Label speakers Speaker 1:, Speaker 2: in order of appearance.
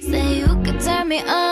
Speaker 1: Say you could turn me on.